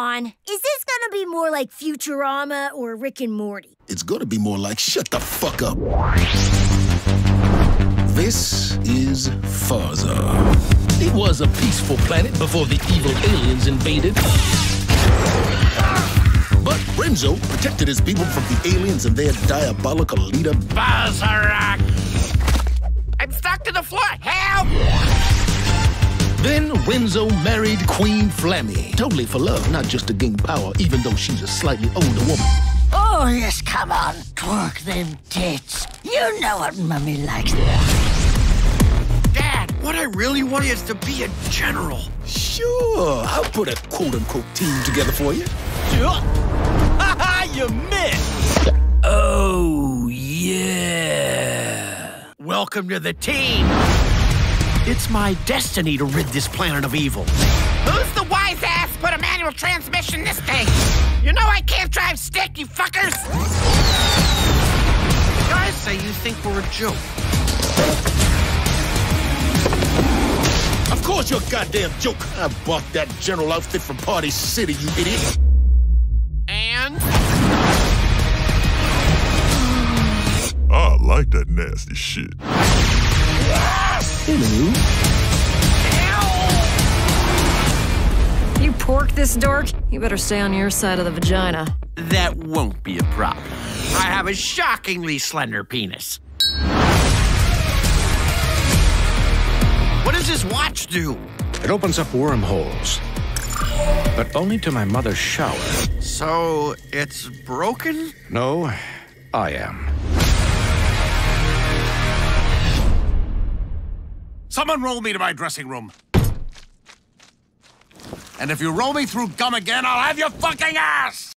on. Is this gonna be more like Futurama or Rick and Morty? It's gonna be more like shut the fuck up. This is Farzar. It was a peaceful planet before the evil aliens invaded. But Renzo protected his people from the aliens and their diabolical leader, Bazarak! I'm stuck to the floor! Help! Then Renzo married Queen Flammy. Totally for love, not just to gain power, even though she's a slightly older woman. Oh, yes, come on. Twerk them tits. You know what Mummy likes. Dad, what I really want is to be a general. Sure, I'll put a quote-unquote team together for you. Ha ha, you missed! Oh, yeah. Welcome to the team. It's my destiny to rid this planet of evil. Who's the wise ass put a manual transmission this thing? You know I can't drive stick, you fuckers! Guys say you think we're a joke. Of course you're a goddamn joke. I bought that general outfit from Party City, you idiot. And I like that nasty shit. You pork this dork? You better stay on your side of the vagina. that won't be a problem. I have a shockingly slender penis. What does this watch do? It opens up wormholes, but only to my mother's shower. So it's broken? No, I am. Someone roll me to my dressing room. And if you roll me through gum again, I'll have your fucking ass!